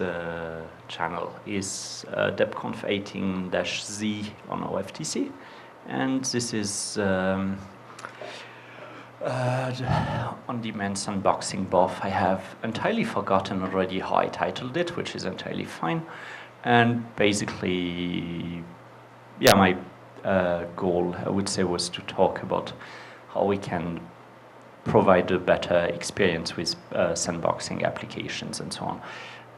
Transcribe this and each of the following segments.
uh, channel is uh, debconf 18-z on OFTC. And this is um, uh, on-demand sandboxing BOF. I have entirely forgotten already how I titled it, which is entirely fine. And basically, yeah, my uh, goal, I would say, was to talk about how we can provide a better experience with uh, sandboxing applications and so on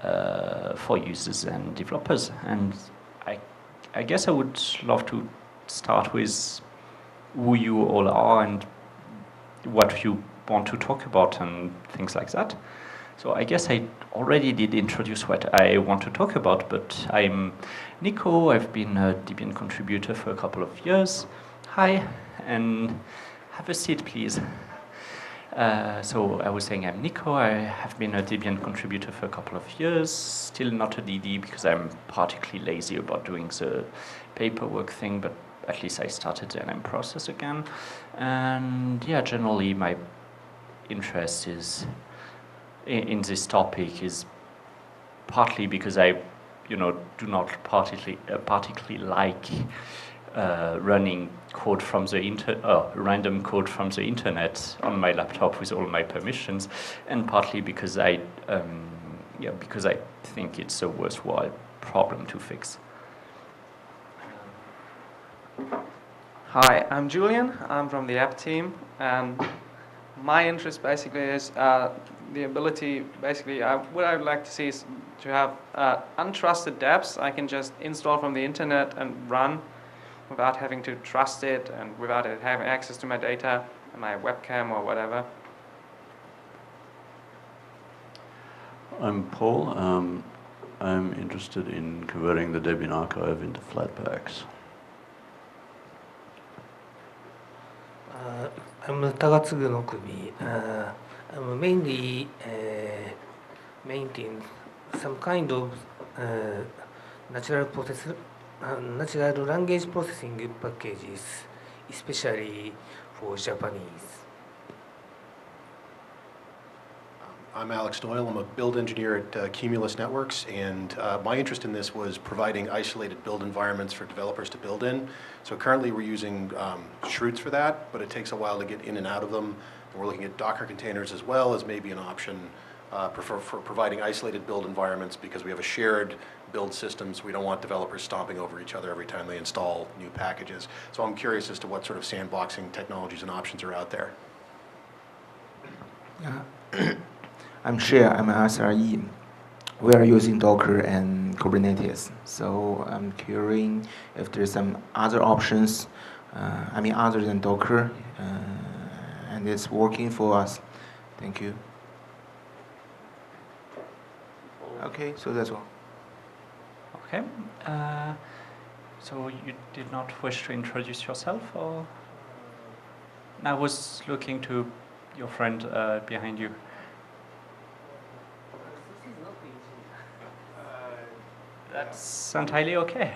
uh, for users and developers. And I, I guess I would love to start with who you all are and what you want to talk about and things like that. So I guess I already did introduce what I want to talk about, but I'm Nico. I've been a Debian contributor for a couple of years. Hi, and have a seat, please. Uh, so I was saying I'm Nico. I have been a Debian contributor for a couple of years. Still not a DD because I'm particularly lazy about doing the paperwork thing, but at least I started the NM process again. And yeah, generally my interest is in, in this topic is partly because I, you know, do not particularly, uh, particularly like uh, running code from the inter uh, random code from the internet on my laptop with all my permissions, and partly because I, um, yeah, because I think it's a worthwhile problem to fix. Hi, I'm Julian. I'm from the APT team, and my interest basically is uh, the ability, basically, what I would like to see is to have uh, untrusted debs I can just install from the internet and run without having to trust it and without it having access to my data and my webcam or whatever. I'm Paul. Um, I'm interested in converting the Debian archive into Flatpaks. Uh, I'm Takatsugu Nokubi. Uh, I'm mainly uh, maintain some kind of uh, natural process natural language processing packages, especially for Japanese. I'm Alex Doyle. I'm a build engineer at uh, Cumulus Networks, and uh, my interest in this was providing isolated build environments for developers to build in. So currently we're using um, schroots for that, but it takes a while to get in and out of them. And we're looking at Docker containers as well as maybe an option uh, for, for providing isolated build environments because we have a shared build systems. We don't want developers stomping over each other every time they install new packages. So I'm curious as to what sort of sandboxing technologies and options are out there. Yeah. I'm sure I'm an SRE. We are using Docker and Kubernetes. So I'm curious if there's some other options, uh, I mean other than Docker, uh, and it's working for us. Thank you. Okay, so that's all. Okay. Uh, so you did not wish to introduce yourself, or? I was looking to your friend uh, behind you. That's entirely okay.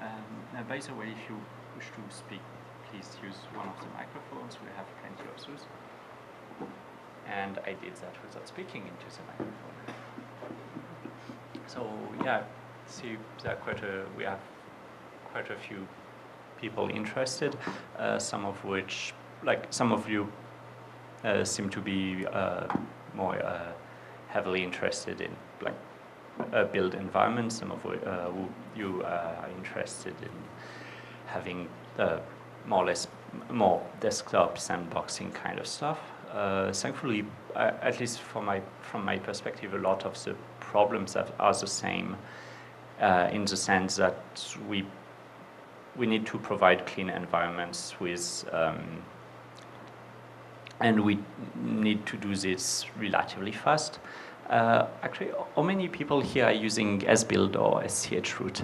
Um, by the way, if you wish to speak, please use one of the microphones. We have plenty of those. And I did that without speaking into the microphone. So yeah, see, there are quite a, we have quite a few people interested. Uh, some of which, like some of you, uh, seem to be uh, more uh, heavily interested in like uh, build environments. Some of uh, you are interested in having more or less more desktop sandboxing kind of stuff. Uh, thankfully, at least from my from my perspective, a lot of the problems are, are the same uh, in the sense that we we need to provide clean environments with um, and we need to do this relatively fast. Uh, actually, how many people here are using sbuild or schroot? What?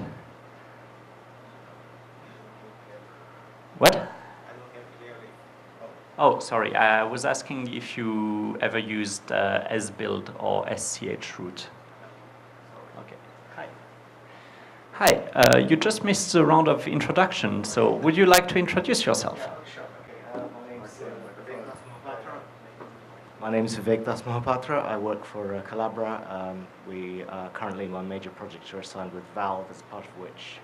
Oh, sorry. I was asking if you ever used uh, sbuild or schroot. Okay. Hi. Hi. Uh, you just missed the round of introduction, so would you like to introduce yourself? My name is Vivek Das Mohapatra. I work for uh, Collabora. Um, we are currently on major projects are assigned with Valve, as part of which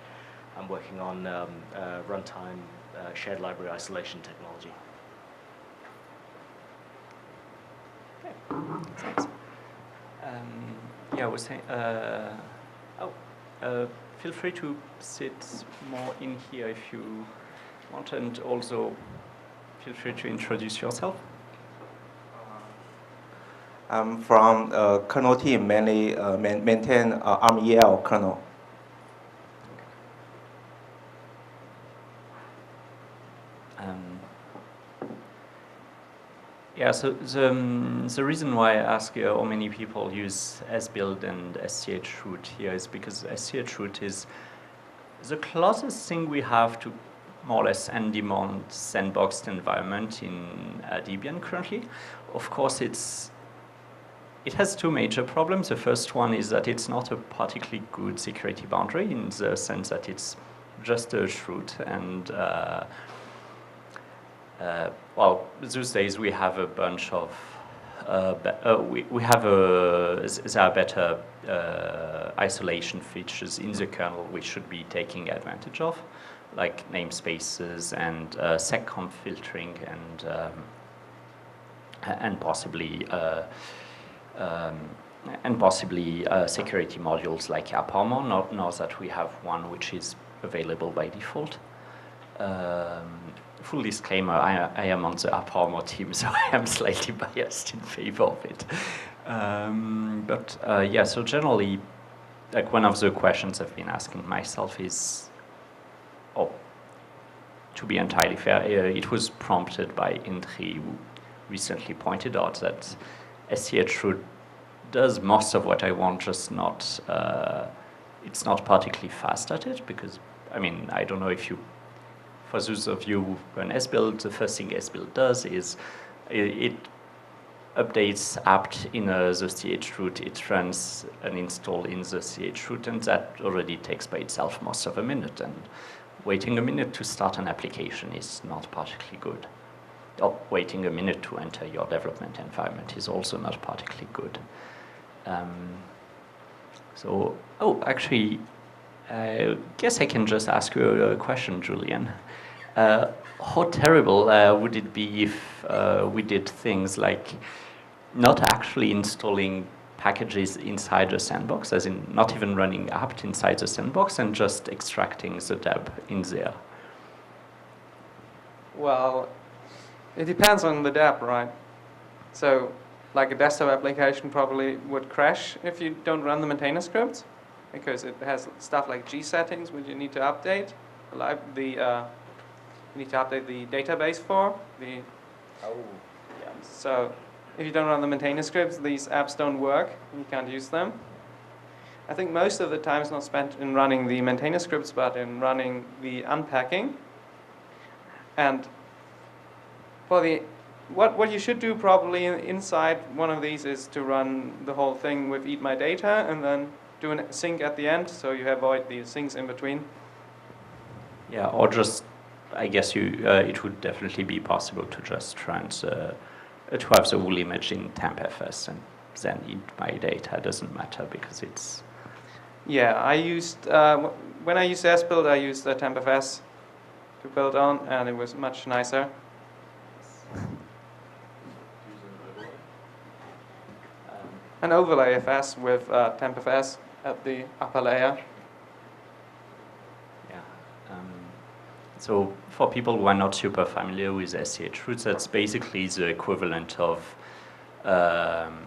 I'm working on um, uh, runtime uh, shared library isolation technology. Um, yeah, I was saying, uh, oh, uh, feel free to sit more in here if you want, and also feel free to introduce yourself. I'm from uh, kernel team, mainly uh, maintain uh, ARM-EL kernel. Yeah, so the, um, the reason why I ask uh, how many people use sbuild and schroot here is because schroot is the closest thing we have to more or less on-demand sandboxed environment in uh, Debian currently. Of course, it's it has two major problems. The first one is that it's not a particularly good security boundary in the sense that it's just a shroot and uh, uh, well, these days we have a bunch of uh, uh, we, we have a there are better uh, isolation features in the kernel which should be taking advantage of, like namespaces and uh, seccomp filtering and um, and possibly uh, um, and possibly security modules like AppArmor, not that we have one which is available by default. Um, full disclaimer, I, I, am on the AppArmor team, so I am slightly biased in favor of it. Um, but uh, yeah, so generally, like one of the questions I've been asking myself is, oh, to be entirely fair, uh, it was prompted by Indri, who recently pointed out that schroot does most of what I want, just not, uh, it's not particularly fast at it because, I mean, I don't know if you, for those of you who run sbuild, the first thing sbuild does is it, it updates apt in uh, the chroot, it runs an install in the chroot, and that already takes by itself most of a minute. And waiting a minute to start an application is not particularly good or waiting a minute to enter your development environment is also not particularly good. Um, so, oh, actually, I guess I can just ask you a question, Julian. Uh, how terrible uh, would it be if uh, we did things like not actually installing packages inside the sandbox, as in not even running apt inside the sandbox, and just extracting the deb in there? Well, it depends on the deb, right? So, like a desktop application probably would crash if you don't run the maintainer scripts because it has stuff like GSettings which you need to update. The uh, you need to update the database for the. Oh. Yeah. So, if you don't run the maintainer scripts, these apps don't work. You can't use them. I think most of the time is not spent in running the maintainer scripts, but in running the unpacking. And for the what, what you should do probably inside one of these is to run the whole thing with eat my data and then do a sync at the end so you avoid the syncs in between. Yeah, or just, I guess you, uh, it would definitely be possible to just transfer, uh, to have the whole image in tmpfs and then eat my data. Doesn't matter because it's. Yeah, I used, uh, when I used sbuild, I used uh, tmpfs to build on and it was much nicer. an overlay FS with uh, tmpfs at the upper layer. Yeah. Um, so for people who are not super familiar with schroots, that's basically the equivalent of um,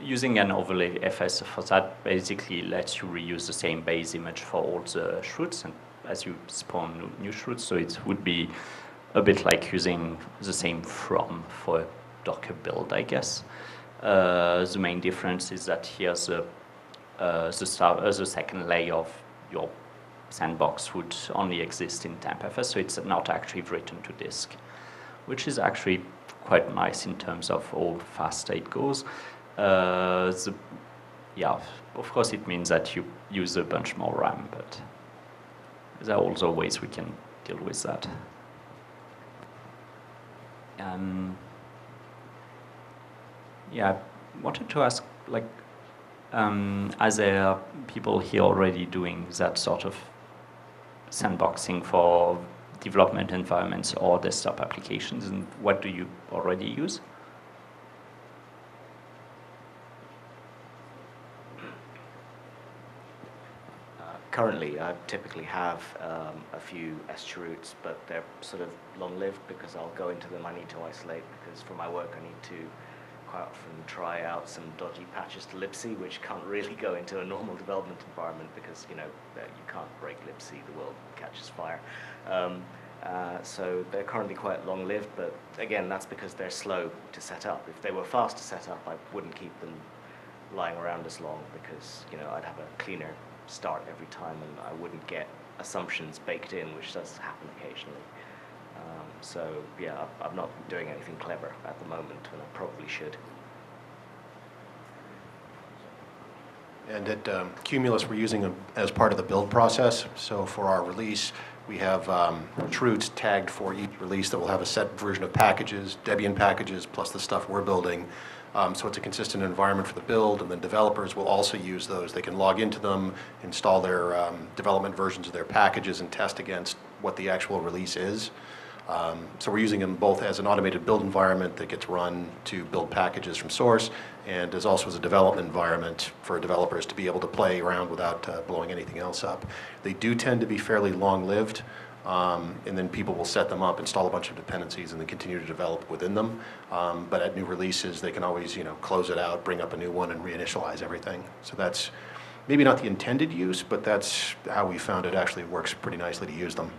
using an overlay FS for that basically lets you reuse the same base image for all the schroots and as you spawn new, schroots. So it would be a bit like using the same from for Docker build, I guess. Uh, the main difference is that here's the, the, uh, the second layer of your sandbox would only exist in tmpfs, so it's not actually written to disk, which is actually quite nice in terms of how fast it goes. Uh, the, yeah, of course it means that you use a bunch more RAM, but there are also ways we can deal with that. Um, Yeah, I wanted to ask, like, um, are there people here already doing that sort of sandboxing for development environments or desktop applications, and what do you already use? Currently, I typically have um, a few schroots, but they're sort of long-lived because I'll go into them. I need to isolate because for my work I need to quite often try out some dodgy patches to libc, which can't really go into a normal development environment because you know you can't break libc, the world catches fire. Um, uh, so they're currently quite long-lived, but again, that's because they're slow to set up. If they were fast to set up, I wouldn't keep them lying around as long because you know I'd have a cleaner start every time, and I wouldn't get assumptions baked in, which does happen occasionally. So yeah, I'm not doing anything clever at the moment, and I probably should. And at um, Cumulus, we're using them as part of the build process. So for our release, we have um, roots tagged for each release that will have a set version of packages, Debian packages, plus the stuff we're building. Um, so it's a consistent environment for the build, and then developers will also use those. They can log into them, install their um, development versions of their packages, and test against what the actual release is. Um, so we're using them both as an automated build environment that gets run to build packages from source, and as also as a development environment for developers to be able to play around without uh, blowing anything else up. They do tend to be fairly long-lived, um, and then people will set them up, install a bunch of dependencies, and then continue to develop within them. Um, but at new releases, they can always, you know, close it out, bring up a new one, and reinitialize everything. So that's maybe not the intended use, but that's how we found it actually works pretty nicely to use them.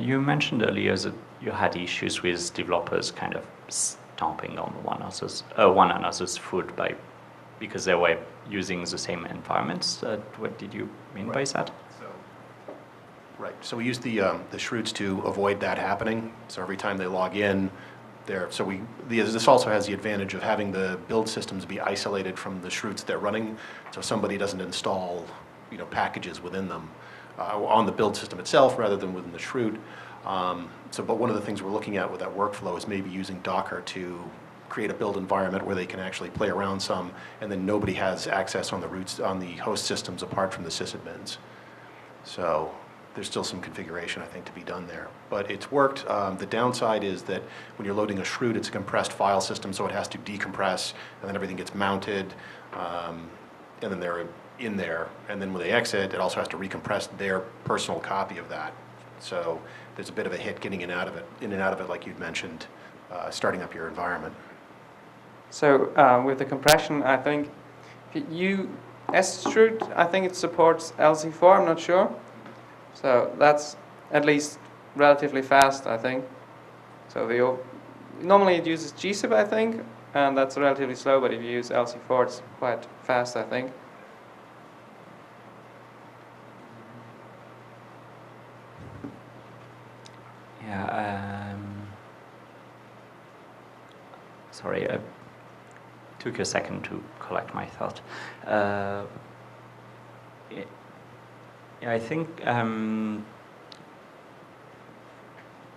You mentioned earlier that you had issues with developers kind of stomping on one another's, uh, one another's foot by because they were using the same environments. Uh, what did you mean right. by that? So, right. So we use the um, the schroots to avoid that happening. So every time they log in, there. So we the, this also has the advantage of having the build systems be isolated from the schroots they're running, so somebody doesn't install you know packages within them on the build system itself rather than within the schroot. Um, so, but one of the things we're looking at with that workflow is maybe using Docker to create a build environment where they can actually play around some, and then nobody has access on the roots on the host systems apart from the sysadmins. So there's still some configuration I think to be done there, but it's worked. Um, the downside is that when you're loading a schroot, it's a compressed file system, so it has to decompress, and then everything gets mounted, um, and then they're in there, and then when they exit, it also has to recompress their personal copy of that. So there's a bit of a hit getting in and out of it, in and out of it, like you'd mentioned, uh, starting up your environment. So uh, with the compression, I think you schroot, I think it supports LZ4. I'm not sure. So that's at least relatively fast, I think. So the normally it uses gzip, I think, and that's relatively slow, but if you use LZ4, it's quite fast, I think. Yeah. Um, sorry, I took a second to collect my thought. Uh, yeah, I think um,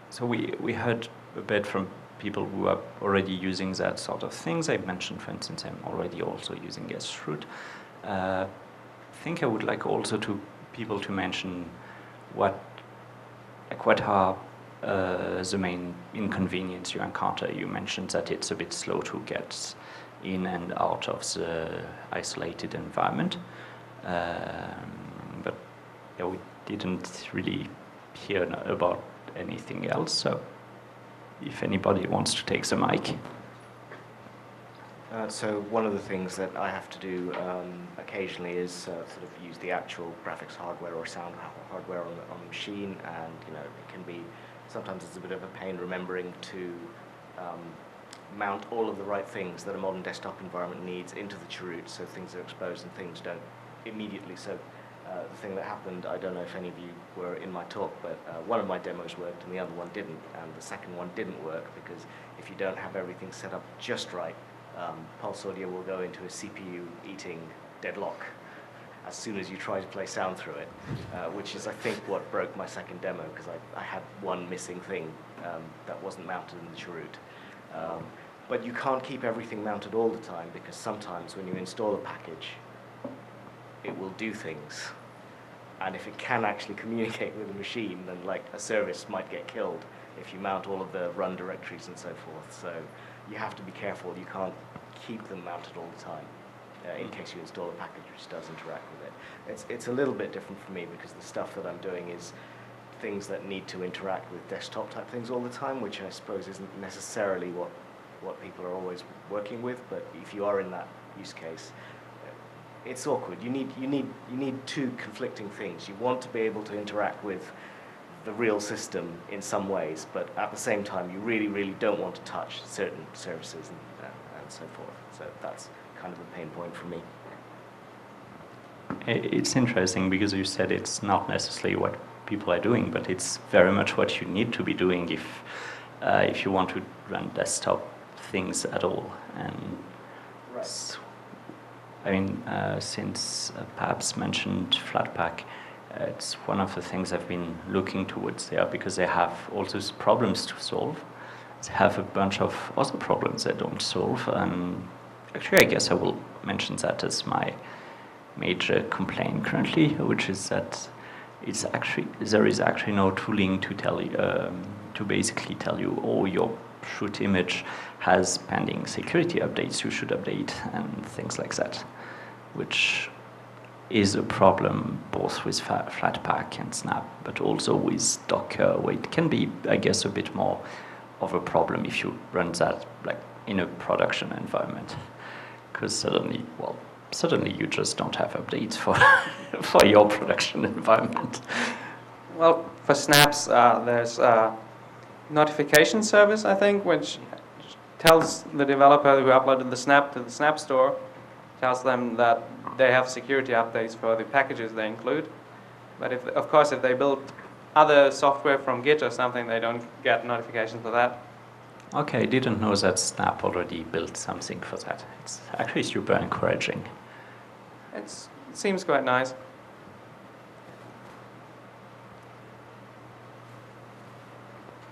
so. We we heard a bit from people who are already using that sort of things. I mentioned, for instance, I'm already also using schroot. Uh, I think I would like also to people to mention what like what are uh, the main inconvenience you encounter. You mentioned that it's a bit slow to get in and out of the isolated environment. Um, but yeah, we didn't really hear about anything else. So if anybody wants to take the mic. Uh, so one of the things that I have to do um, occasionally is uh, sort of use the actual graphics hardware or sound hardware on the, on the machine, and you know it can be sometimes it's a bit of a pain remembering to um, mount all of the right things that a modern desktop environment needs into the chroot so things are exposed and things don't immediately. So uh, the thing that happened, I don't know if any of you were in my talk, but uh, one of my demos worked and the other one didn't, and the second one didn't work because if you don't have everything set up just right, um, Pulse Audio will go into a CPU eating deadlock as soon as you try to play sound through it, uh, which is, I think, what broke my second demo because I, I had one missing thing um, that wasn't mounted in the chroot. Um, but you can't keep everything mounted all the time because sometimes when you install a package, it will do things. And if it can actually communicate with the machine, then like a service might get killed if you mount all of the run directories and so forth. So you have to be careful. You can't keep them mounted all the time uh, in case you install a package which does interact with it. It's, it's a little bit different for me because the stuff that I'm doing is things that need to interact with desktop type things all the time, which I suppose isn't necessarily what, what people are always working with, but if you are in that use case, uh, it's awkward. You need, you, need, you need two conflicting things. You want to be able to interact with the real system in some ways, but at the same time, you really, really don't want to touch certain services and, uh, and so forth. So that's kind of a pain point for me. It's interesting because you said it's not necessarily what people are doing, but it's very much what you need to be doing if uh, if you want to run desktop things at all. And Right. I mean, uh, since uh, Pabs mentioned Flatpak, uh, it's one of the things I've been looking towards there because they have all those problems to solve. They have a bunch of other problems they don't solve, and actually, I guess I will mention that as my major complaint currently, which is that it's actually there is actually no tooling to tell you um, to basically tell you, oh, your shoot image has pending security updates you should update and things like that, which is a problem both with Flatpak and Snap, but also with Docker, where it can be, I guess, a bit more of a problem if you run that like in a production environment, because suddenly, well, suddenly you just don't have updates for for your production environment. Well, for snaps, uh, there's a notification service, I think, which tells the developer who uploaded the snap to the snap store, tells them that they have security updates for the packages they include. But if, of course, if they build other software from Git or something, they don't get notifications for that. Okay, I didn't know that Snap already built something for that. It's actually super encouraging. It's, it seems quite nice.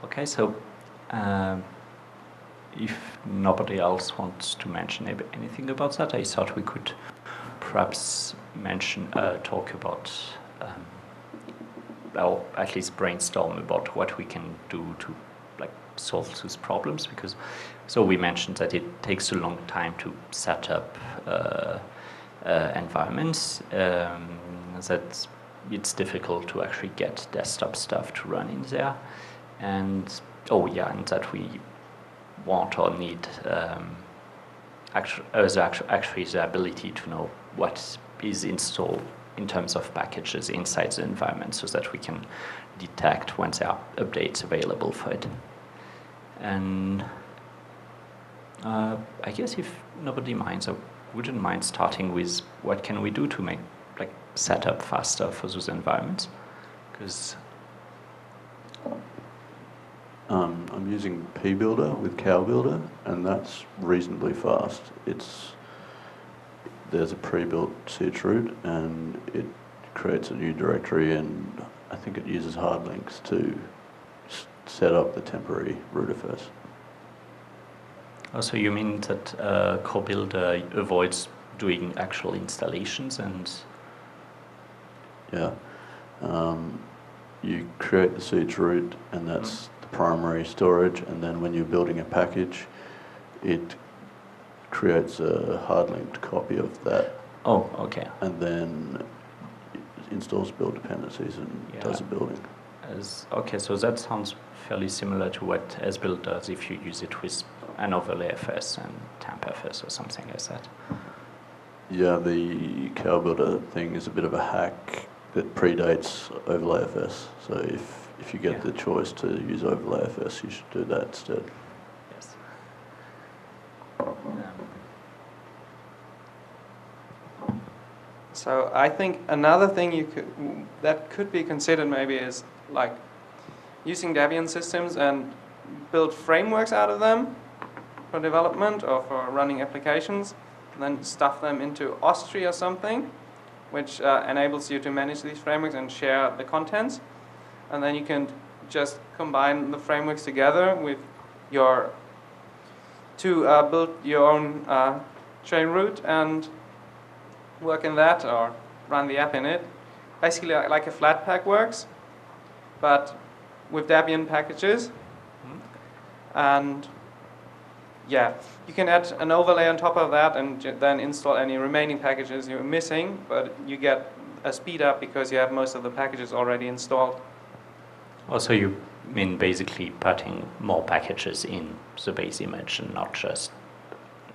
Okay, so um, if nobody else wants to mention anything about that, I thought we could perhaps mention, uh, talk about, um, well, at least brainstorm about what we can do to solve those problems. Because, so we mentioned that it takes a long time to set up uh, uh, environments. Um, that it's difficult to actually get desktop stuff to run in there and oh yeah, and that we want or need um, actually, uh, actually the ability to know what is installed in terms of packages inside the environment, so that we can detect when there are updates available for it. And uh, I guess if nobody minds, I wouldn't mind starting with what can we do to make like setup faster for those environments, because Um, I'm using pbuilder with cowbuilder, and that's reasonably fast. It's there's a pre-built chroot, and it creates a new directory, and I think it uses hard links to s- set up the temporary rootfs. Oh, so you mean that uh, cowbuilder avoids doing actual installations and Yeah. Um, you create the seeds root, and that's the primary storage. And then when you're building a package, it creates a hard linked copy of that, oh, okay. and then installs build dependencies and does the building. As okay, so that sounds fairly similar to what SBuild does if you use it with an overlay FS and tmpfs or something like that. Yeah, the cowbuilder thing is a bit of a hack that predates overlay FS. So if, if you get Yeah. the choice to use overlay FS, you should do that instead. Yes. Um, So I think another thing you could that could be considered maybe is like using Debian systems and build frameworks out of them for development or for running applications, then stuff them into OSTree or something, which uh, enables you to manage these frameworks and share the contents. And then you can just combine the frameworks together with your to uh, build your own uh, train route and work in that or run the app in it. Basically, like a Flatpak works, but with Debian packages. And yeah, you can add an overlay on top of that and then install any remaining packages you're missing, but you get a speed up because you have most of the packages already installed. Also, you mean basically putting more packages in the base image and not just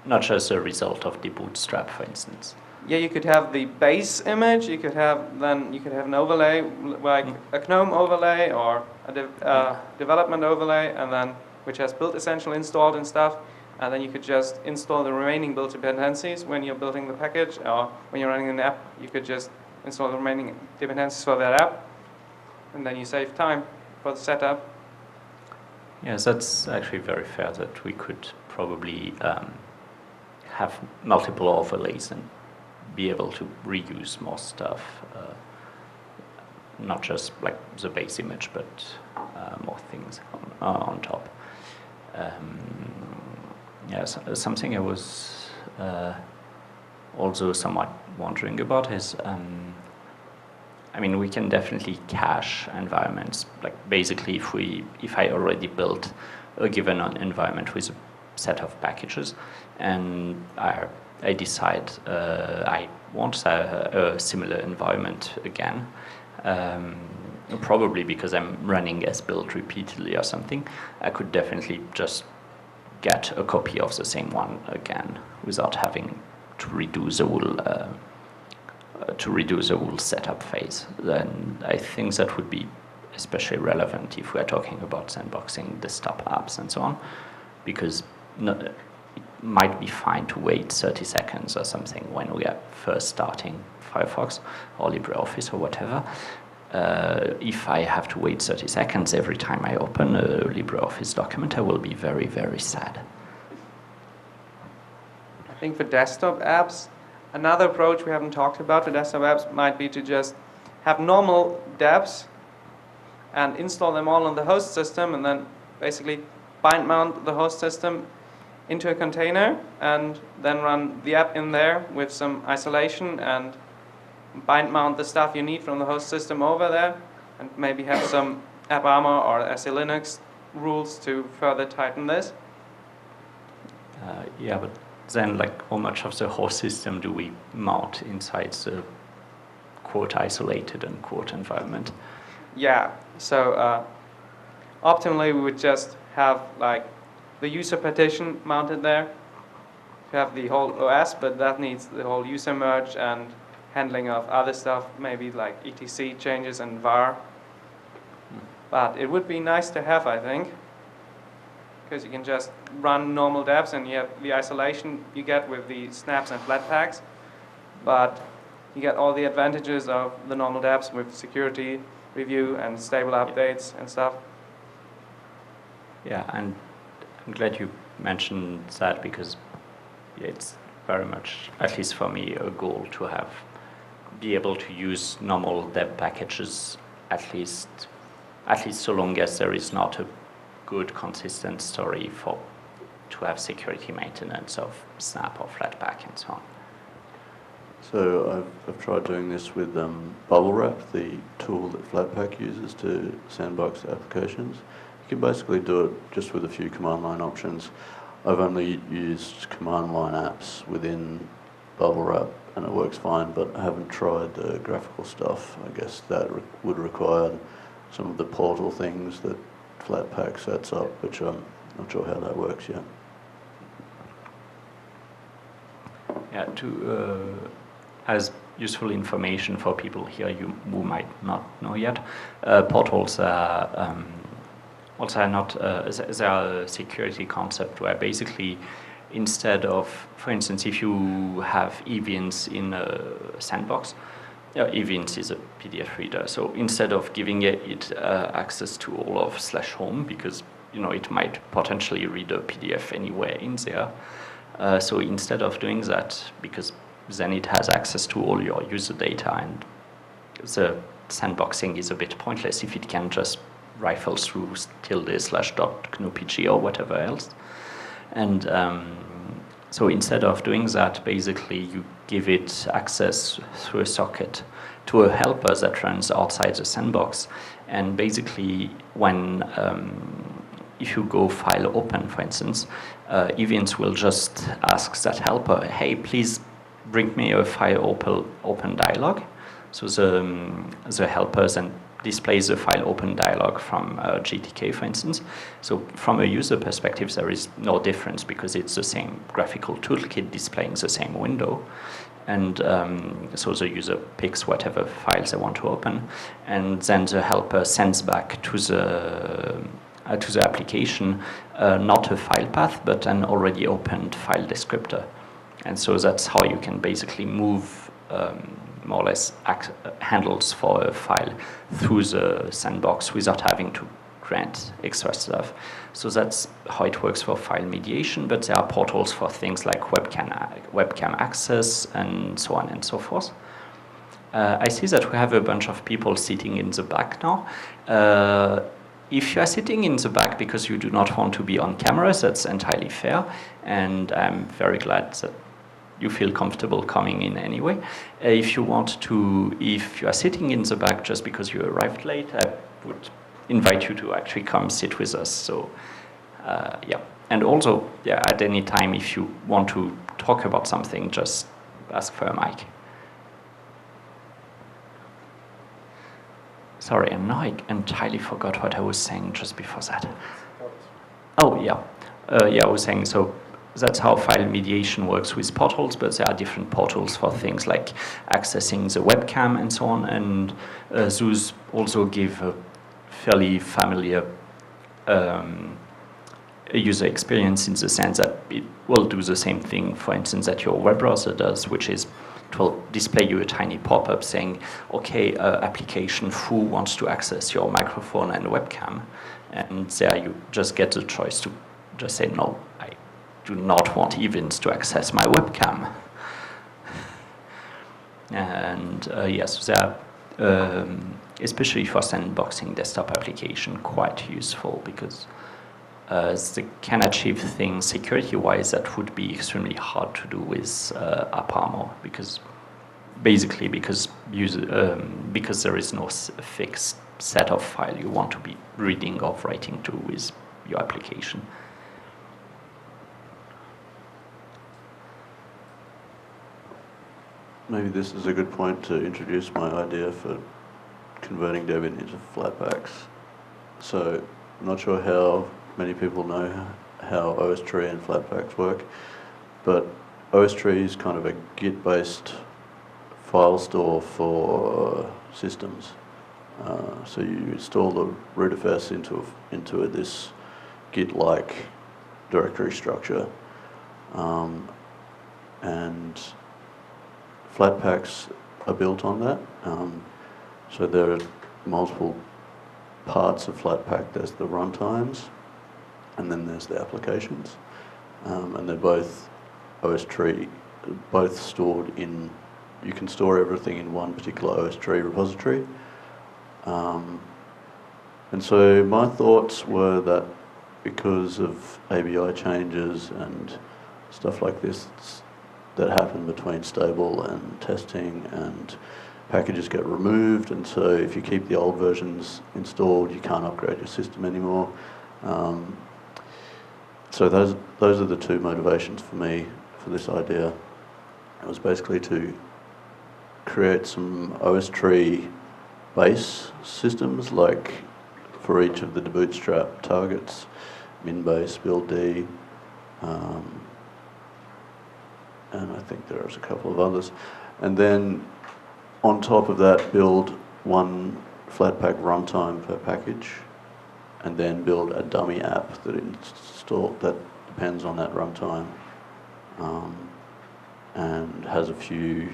not just a result of the bootstrap, for instance. Yeah, you could have the base image. You could have then you could have an overlay like Mm. a GNOME overlay or a de- uh, development overlay, and then which has build essential installed and stuff. And then you could just install the remaining build dependencies when you're building the package, or when you're running an app. You could just install the remaining dependencies for that app, and then you save time for the setup. Yes, that's actually very fair that we could probably um, have multiple overlays and be able to reuse more stuff. Uh, not just like the base image, but uh, more things on, uh, on top. Um, yes, uh, something I was uh, also somewhat wondering about is um, I mean, we can definitely cache environments. Like basically, if we, if I already built a given environment with a set of packages, and I, I decide uh, I want a, a similar environment again, um, probably because I'm running sbuild repeatedly or something, I could definitely just get a copy of the same one again without having to redo the whole. Uh, uh, to reduce the whole setup phase, then I think that would be especially relevant if we are talking about sandboxing desktop apps and so on, because no, it might be fine to wait 30 seconds or something when we are first starting Firefox or LibreOffice or whatever. Uh, if I have to wait 30 seconds every time I open a LibreOffice document, I will be very, very sad. I think for desktop apps, another approach we haven't talked about for desktop apps might be to just have normal debs and install them all on the host system and then basically bind mount the host system into a container and then run the app in there with some isolation and bind mount the stuff you need from the host system over there and maybe have some AppArmor or SE Linux rules to further tighten this. Uh, yeah, but then like how much of the whole system do we mount inside the quote isolated and quote environment? Yeah, so uh, optimally we would just have like the user partition mounted there to have the whole OS, but that needs the whole user merge and handling of other stuff, maybe like etc changes and var. But it would be nice to have, I think, because you can just run normal debs and you have the isolation you get with the snaps and flatpaks, but you get all the advantages of the normal debs with security review and stable updates and stuff. Yeah, and I'm glad you mentioned that because it's very much, at least for me, a goal to have be able to use normal deb packages at least at least so long as there is not a good consistent story for to have security maintenance of Snap or Flatpak and so on. So I've, I've tried doing this with um, Bubblewrap, the tool that Flatpak uses to sandbox applications. You can basically do it just with a few command line options. I've only used command line apps within Bubblewrap and it works fine, but I haven't tried the graphical stuff. I guess that re- would require some of the portal things that Flatpak sets up, which I'm not sure how that works yet. Yeah, to uh, as useful information for people here you who might not know yet, uh, portals are um, also not uh, they are a security concept where basically instead of, for instance, if you have Evince in a sandbox, yeah, Evince is a PDF reader. So instead of giving it, it uh, access to all of slash home because you know it might potentially read a PDF anywhere in there. Uh, so instead of doing that, because then it has access to all your user data, and the sandboxing is a bit pointless if it can just rifle through tilde slash dot GNU-PG or whatever else. And um, so instead of doing that, basically you give it access through a socket to a helper that runs outside the sandbox. And basically, when um, if you go file open, for instance, uh, Evince will just ask that helper, hey, please bring me a file open, open dialog. So the, um, the helper then displays the file open dialog from uh, GTK, for instance. So from a user perspective, there is no difference because it's the same graphical toolkit displaying the same window. And um, so the user picks whatever files they want to open, and then the helper sends back to the uh, to the application uh, not a file path, but an already opened file descriptor. And so that's how you can basically move um, more or less handles for a file through the sandbox without having to grant extra stuff. So that's how it works for file mediation, but there are portals for things like webcam, webcam access and so on and so forth. Uh, I see that we have a bunch of people sitting in the back now. Uh, if you are sitting in the back because you do not want to be on camera, that's entirely fair, and I'm very glad that you feel comfortable coming in anyway. Uh, if you want to, if you are sitting in the back just because you arrived late, I would invite you to actually come sit with us. So, uh, yeah. And also, yeah, at any time, if you want to talk about something, just ask for a mic. Sorry, and now I entirely forgot what I was saying just before that. Oh, yeah. Uh, yeah, I was saying, so that's how file mediation works with portals, but there are different portals for things like accessing the webcam and so on. And uh, those also give a fairly familiar um, user experience in the sense that it will do the same thing, for instance, that your web browser does, which is it will display you a tiny pop-up saying, okay, uh, application foo wants to access your microphone and webcam. And there you just get the choice to just say, no, do not want Evince to access my webcam. And uh, yes, they are, um, especially for sandboxing desktop application, quite useful because uh, they can achieve things security-wise that would be extremely hard to do with uh, AppArmor because basically because user, um, because there is no fixed set of file you want to be reading or writing to with your application. Maybe this is a good point to introduce my idea for converting Debian into Flatpaks. So I'm not sure how many people know how OSTree and Flatpaks work, but OSTree is kind of a Git-based file store for systems. Uh, so you install the rootfs into into this Git-like directory structure, um, and Flatpaks are built on that. Um, so there are multiple parts of Flatpak. There's the runtimes, and then there's the applications. Um, and they're both OSTree, both stored in, you can store everything in one particular OSTree repository. Um, and so my thoughts were that because of ABI changes and stuff like this, that happen between stable and testing and packages get removed and so if you keep the old versions installed you can't upgrade your system anymore. Um, so those, those are the two motivations for me for this idea. It was basically to create some OSTree base systems like for each of the bootstrap targets, MinBase, BuildD, um, and I think there's a couple of others. And then on top of that, build one Flatpak runtime per package, and then build a dummy app that install that depends on that runtime, um, and has a few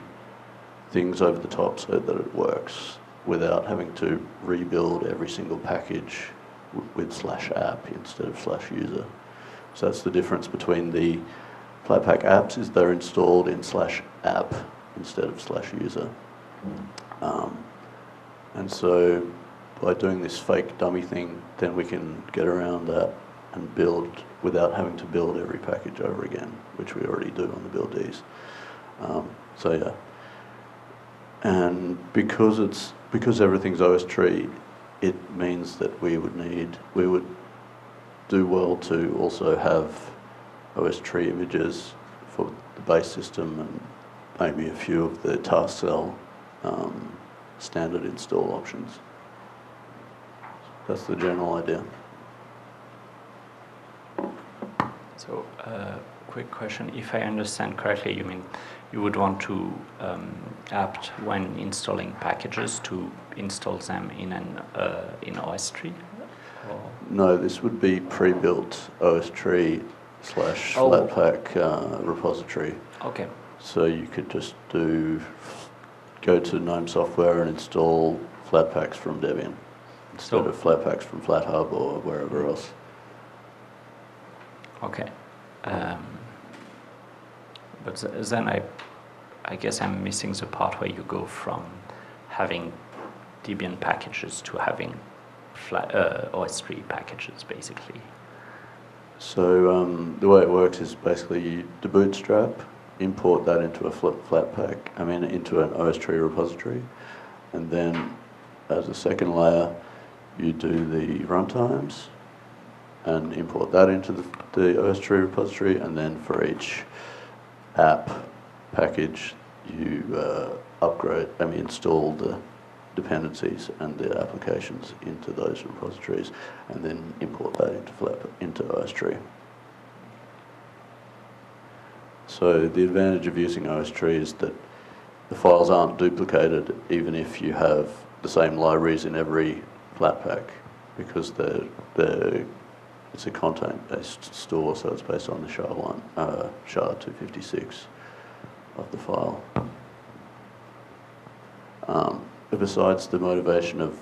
things over the top so that it works without having to rebuild every single package with slash app instead of slash user. So that's the difference between the Flatpak apps is they're installed in slash app instead of slash user. Um, and so by doing this fake dummy thing, then we can get around that and build without having to build every package over again, which we already do on the buildds. Um, so yeah. And because it's because everything's OSTree, it means that we would need we would do well to also have OSTree images for the base system and maybe a few of the tasksel um, standard install options. That's the general idea. So, uh, quick question. If I understand correctly, you mean you would want to um, apt when installing packages to install them in an uh, in OSTree? Or? No, this would be pre-built OSTree slash Oh. Flatpak uh, repository. Okay. So you could just do, go to GNOME software and install Flatpaks from Debian instead So- of Flatpaks from FlatHub or wherever else. Okay. Um, but th- then I, I guess I'm missing the part where you go from having Debian packages to having flat, uh, OSTree packages, basically. So um, the way it works is basically you debootstrap, import that into a flat, Flatpak, I mean into an OSTree repository, and then as a second layer, you do the runtimes and import that into the, the OSTree repository, and then for each app package, you uh, upgrade, I mean install the dependencies and the applications into those repositories, and then import that into Flat, into OSTree. So the advantage of using OSTree is that the files aren't duplicated even if you have the same libraries in every Flatpak because they're, they're, it's a content-based store, so it's based on the SHA-1, uh, SHA-256 of the file. Um, besides the motivation of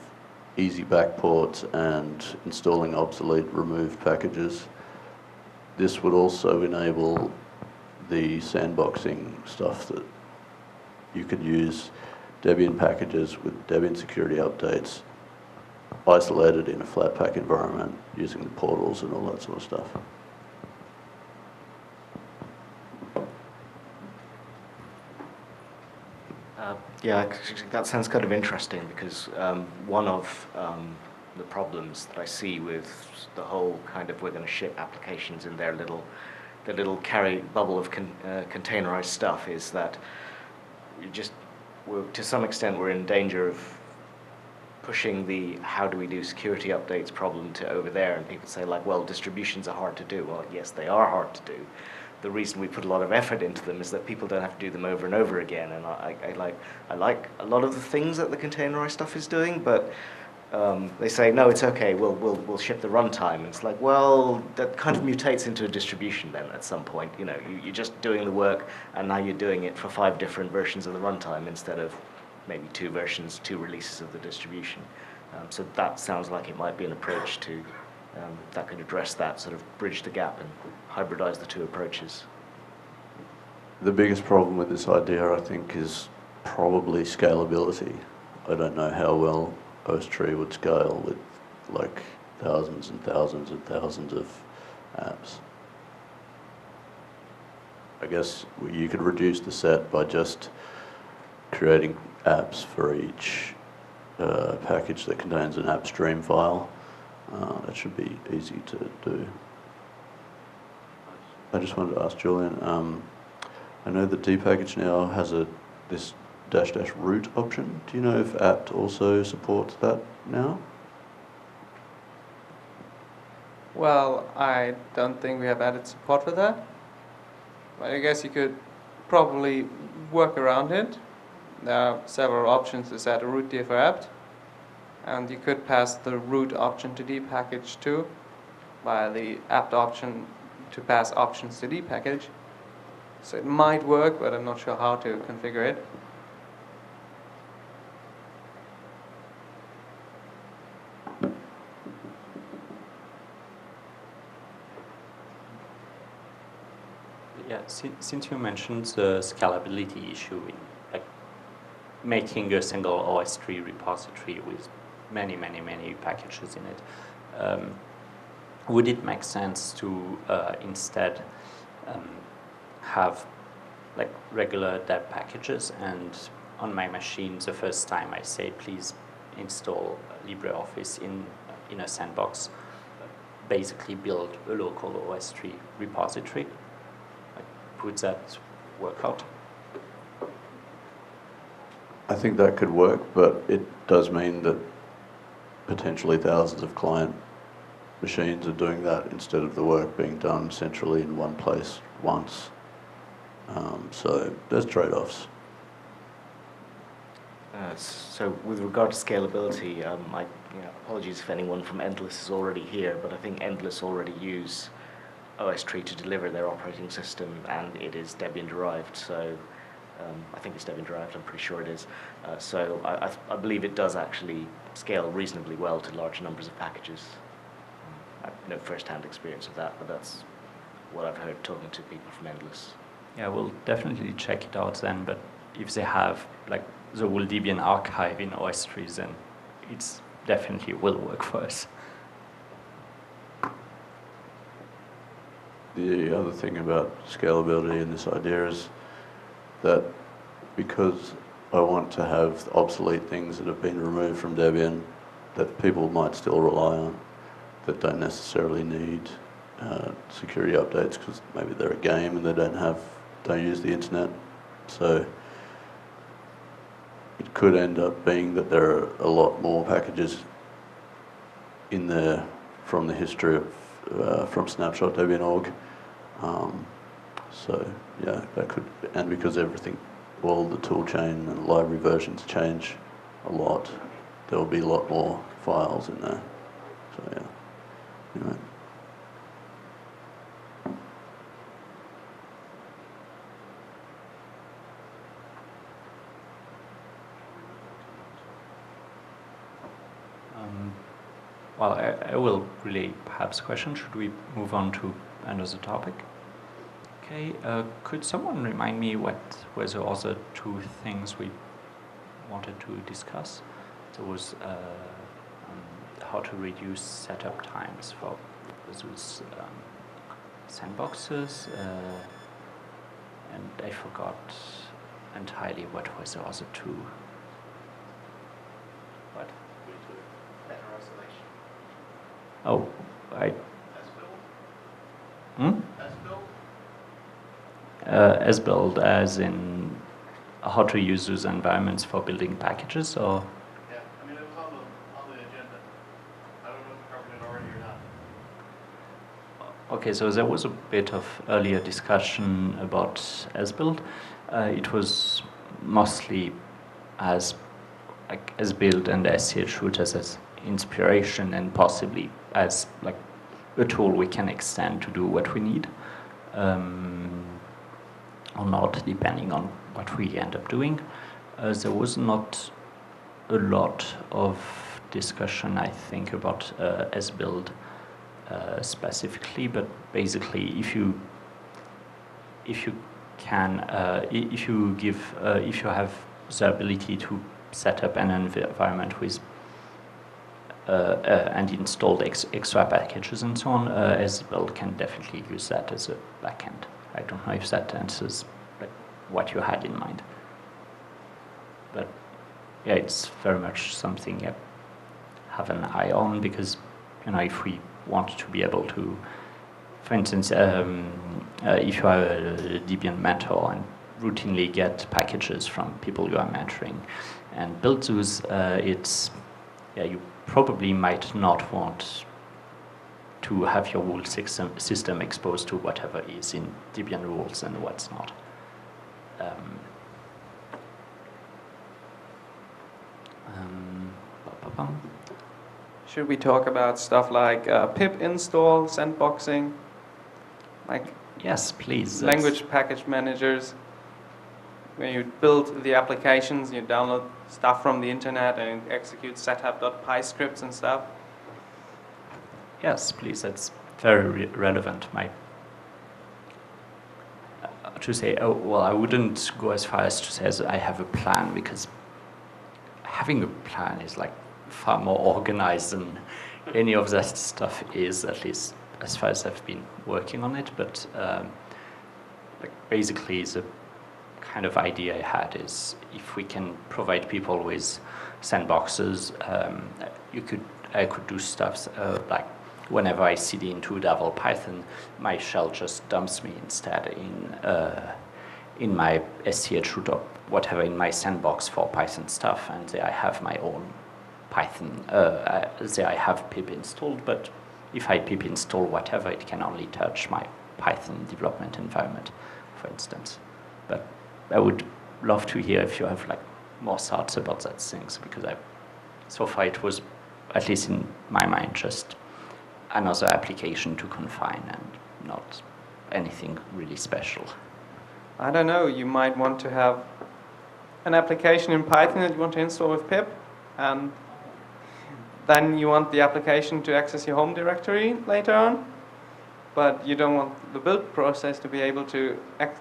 easy backports and installing obsolete removed packages, this would also enable the sandboxing stuff that you could use Debian packages with Debian security updates isolated in a Flatpak environment using the portals and all that sort of stuff. Uh, yeah, that sounds kind of interesting because um, one of um, the problems that I see with the whole kind of we're going to ship applications in their little, their little carry bubble of con- uh, containerized stuff is that you just, to some extent, we're in danger of pushing the how do we do security updates problem to over there, and people say like, well, distributions are hard to do. Well, yes, they are hard to do the reason we put a lot of effort into them is that people don't have to do them over and over again. And I, I, I like I like a lot of the things that the containerized stuff is doing, but um, they say no, it's okay. We'll we'll we'll ship the runtime. And it's like well, that kind of mutates into a distribution then at some point. You know, you, you're just doing the work, and now you're doing it for five different versions of the runtime instead of maybe two versions, two releases of the distribution. Um, so that sounds like it might be an approach to um, that could address that, sort of bridge the gap and hybridize the two approaches. The biggest problem with this idea, I think, is probably scalability. I don't know how well OSTree would scale with like thousands and thousands and thousands of apps. I guess you could reduce the set by just creating apps for each uh, package that contains an AppStream file. Uh, that should be easy to do. I just wanted to ask Julian. Um, I know that dpkg now has a this dash dash root option. Do you know if apt also supports that now? Well, I don't think we have added support for that. But I guess you could probably work around it. There are several options to set a root dir for apt. And you could pass the root option to dpkg too, by the apt option to pass options to dpkg. So it might work, but I'm not sure how to configure it. Yeah, since, since you mentioned the scalability issue in like making a single OSTree repository with many, many, many packages in it, um, would it make sense to uh, instead um, have like regular deb packages and on my machine the first time I say please install LibreOffice in, in a sandbox, basically build a local OSTree repository. Would that work out? I think that could work, but it does mean that potentially thousands of client machines are doing that instead of the work being done centrally in one place once. Um, so there's trade-offs. Uh, so with regard to scalability, um, I, you know, apologies if anyone from Endless is already here, but I think Endless already use OSTree to deliver their operating system, and it is Debian derived. So um, I think it's Debian derived. I'm pretty sure it is. Uh, so I, I, I, believe it does actually scale reasonably well to large numbers of packages. I have no first-hand experience of that, but that's what I've heard talking to people from Endless. Yeah, we'll definitely check it out then. But if they have like the whole Debian archive in OSTree, then it's definitely will work for us. The other thing about scalability in this idea is that because I want to have obsolete things that have been removed from Debian that people might still rely on, that don't necessarily need uh, security updates because maybe they're a game and they don't have, don't use the internet. So it could end up being that there are a lot more packages in there from the history of uh, from snapshot Debian.org. Um, so yeah, that could, and because everything, all the tool chain and library versions change a lot, there will be a lot more files in there. So yeah, anyway. Um, well, I, I will relay perhaps question. Should we move on to another topic? Okay, uh, could someone remind me what were the other two things we wanted to discuss? There was uh, um, how to reduce setup times for those um, sandboxes, uh, and I forgot entirely what was the other two. What? Better isolation. Oh, I. sbuild? Hmm? As built? Uh, sbuild as in how to use those environments for building packages or Yeah, I mean, it was on the, on the agenda. I don't know if we covered it already or not. okay so there was a bit of earlier discussion about sbuild uh, it was mostly as like sbuild and schroot as, as inspiration and possibly as like a tool we can extend to do what we need um, or not, depending on what we end up doing. Uh, there was not a lot of discussion, I think, about uh, sbuild uh, specifically, but basically, if you if you can, uh, if you give, uh, if you have the ability to set up an environment with uh, uh, and install ex extra packages and so on, sbuild can definitely use that as a backend. I don't know if that answers like, what you had in mind. But yeah, it's very much something you have an eye on because you know if we want to be able to, for instance, um, uh, if you are a Debian mentor and routinely get packages from people you are mentoring and build those, uh, it's yeah you probably might not want to have your whole system, system exposed to whatever is in Debian rules and what's not. Um, um, Should we talk about stuff like uh, pip install, sandboxing, like yes, please. language package managers, where you build the applications, you download stuff from the internet and execute setup.py scripts and stuff? Yes, please. That's very re relevant. My to say, oh, well, I wouldn't go as far as to say as I have a plan because having a plan is like far more organized than any of that stuff is, at least as far as I've been working on it. But um, like basically, the kind of idea I had is if we can provide people with sandboxes, um, you could I could do stuff uh, like whenever I cd into Devel Python, my shell just dumps me instead in uh, in my schroot or whatever in my sandbox for Python stuff, and there I have my own Python. Uh, there I have pip installed, but if I pip install whatever, it can only touch my Python development environment, for instance. But I would love to hear if you have like more thoughts about that things because I, so far it was, at least in my mind, just another application to confine and not anything really special. I don't know, you might want to have an application in Python that you want to install with pip, and then you want the application to access your home directory later on, but you don't want the build process to be able to,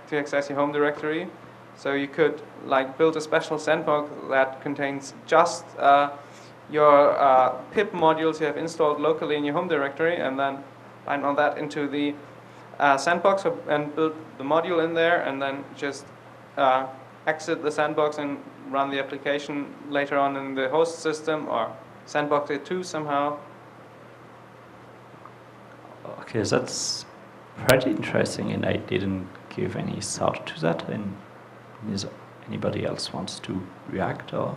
to access your home directory. So you could like build a special sandbox that contains just uh, your uh, pip modules you have installed locally in your home directory and then bind all that into the uh, sandbox and build the module in there and then just uh, exit the sandbox and run the application later on in the host system or sandbox it too somehow. Okay, that's pretty interesting and I didn't give any thought to that. And is anybody else wants to react or?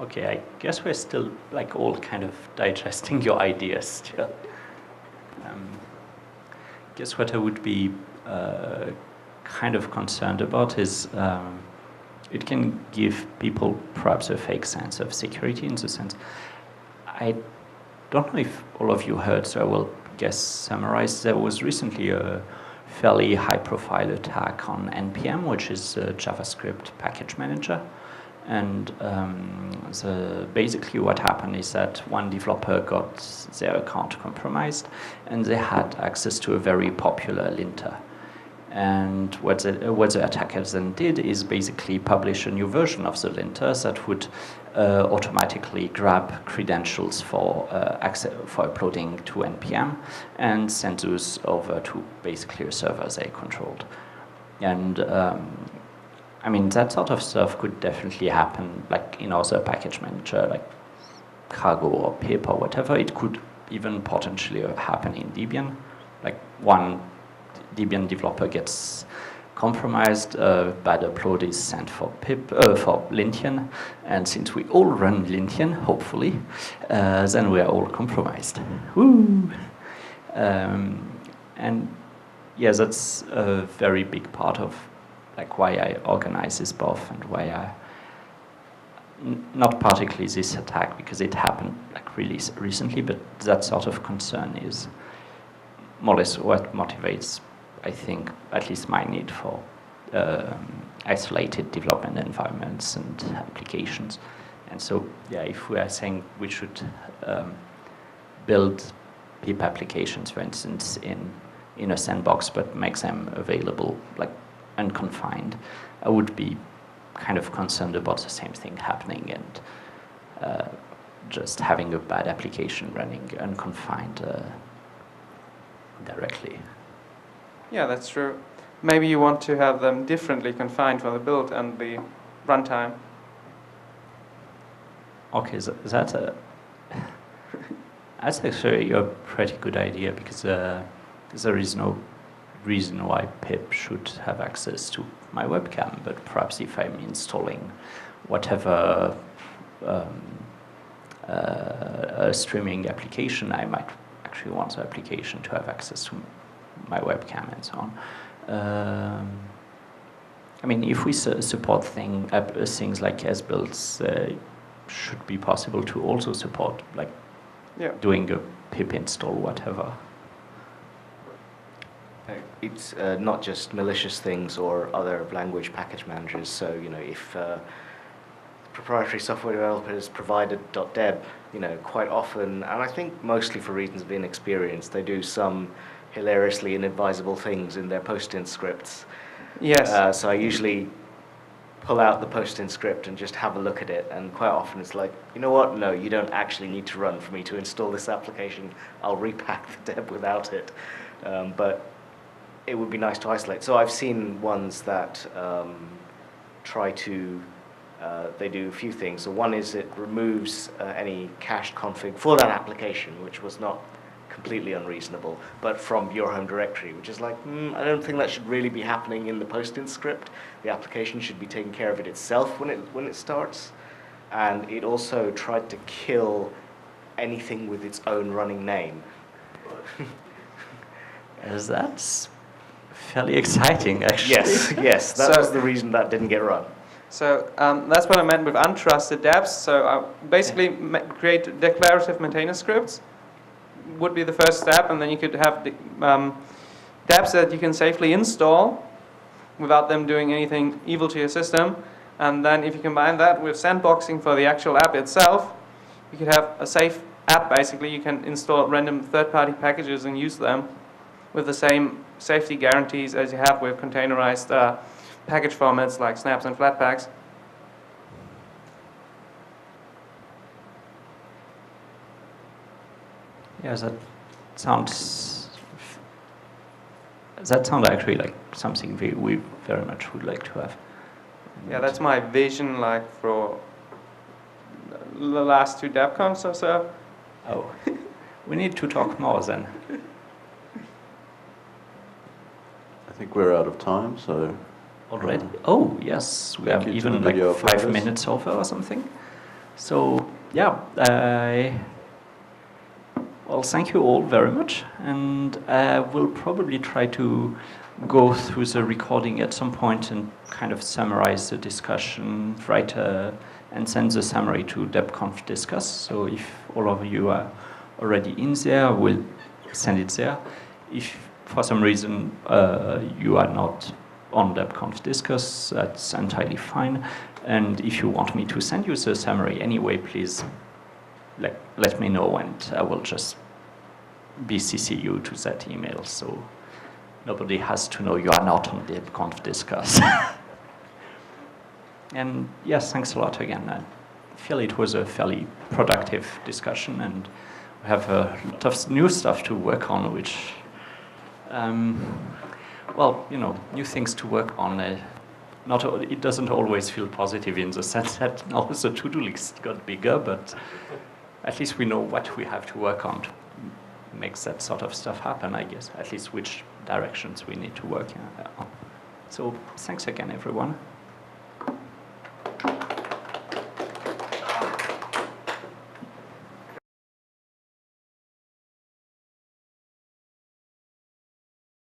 Okay, I guess we're still like all kind of digesting your ideas still. Um, guess what I would be uh, kind of concerned about is um, it can give people perhaps a fake sense of security in the sense I don't know if all of you heard, so I will guess summarize. There was recently a fairly high profile attack on NPM, which is a JavaScript package manager. And um, the, basically what happened is that one developer got their account compromised and they had access to a very popular linter. And what the, what the attackers then did is basically publish a new version of the linter that would uh, automatically grab credentials for, uh, access, for uploading to NPM and send those over to basically a server they controlled. And um, I mean, that sort of stuff could definitely happen, like in other package manager, like Cargo or Pip or whatever. It could even potentially happen in Debian. Like one Debian developer gets compromised, uh, bad upload is sent for pip uh, for Lintian, and since we all run Lintian, hopefully, uh, then we are all compromised. Woo! Um, and yeah, that's a very big part of like why I organize this BOF and why I not particularly this attack because it happened like really recently, but that sort of concern is more or less what motivates, I think, at least my need for um, isolated development environments and applications. And so, yeah, if we are saying we should um, build PIP applications, for instance, in in a sandbox, but make them available like unconfined, I would be kind of concerned about the same thing happening and uh, just having a bad application running unconfined uh, directly. Yeah, that's true. Maybe you want to have them differently confined for the build and the runtime. Okay, so that's a that's actually a pretty good idea because uh, there is no reason why pip should have access to my webcam, but perhaps if I'm installing whatever um, uh, a streaming application, I might actually want the application to have access to my webcam and so on. Um, I mean, if we su support thing, uh, things like sbuilds, uh, should be possible to also support, like yeah. doing a pip install, whatever. It's uh, not just malicious things or other language package managers. So, you know, if uh, proprietary software developers provided .deb, you know, quite often, and I think mostly for reasons of inexperience, they do some hilariously inadvisable things in their postinst scripts. Yes. Uh, so I usually pull out the postinst script and just have a look at it. And quite often it's like, you know what? No, you don't actually need to run for me to install this application. I'll repack the deb without it. Um, but it would be nice to isolate. So I've seen ones that um, try to, uh, they do a few things. So one is it removes uh, any cached config for that application, which was not completely unreasonable, but from your home directory, which is like, mm, I don't think that should really be happening in the postinst script. The application should be taking care of it itself when it, when it starts. And it also tried to kill anything with its own running name. As that's fairly exciting, actually. Yes, yes, that So- was the reason that didn't get run. So um, that's what I meant with untrusted debs. So I basically ma- create declarative maintainer scripts would be the first step, and then you could have the, um, debs that you can safely install without them doing anything evil to your system. And then if you combine that with sandboxing for the actual app itself, you could have a safe app. Basically, you can install random third-party packages and use them with the same safety guarantees as you have with containerized uh, package formats like snaps and flatpaks. Yes, that sounds. That sounds actually like something we, we very much would like to have. Yeah, that's my vision like for the last two DebConfs or so. Oh, we need to talk more then. I think we're out of time, so Already? Uh, oh, yes, we have you to the even like five operators. minutes over or something. So, yeah, I. Well, thank you all very much, and I will probably try to go through the recording at some point and kind of summarize the discussion, write a, and send the summary to DebConf Discuss. So if all of you are already in there, we'll send it there. If for some reason uh, you are not on DebConf Discuss, that's entirely fine. And if you want me to send you the summary anyway, please let, let me know and I will just BCC you to that email so nobody has to know you are not on DebConf Discuss. and yes, thanks a lot again. I feel it was a fairly productive discussion and we have a lot of new stuff to work on, which, um, well, you know, new things to work on. Uh, not it doesn't always feel positive in the sense that now the to-do list got bigger, but at least we know what we have to work on to make that sort of stuff happen. I guess at least which directions we need to work on. So thanks again, everyone.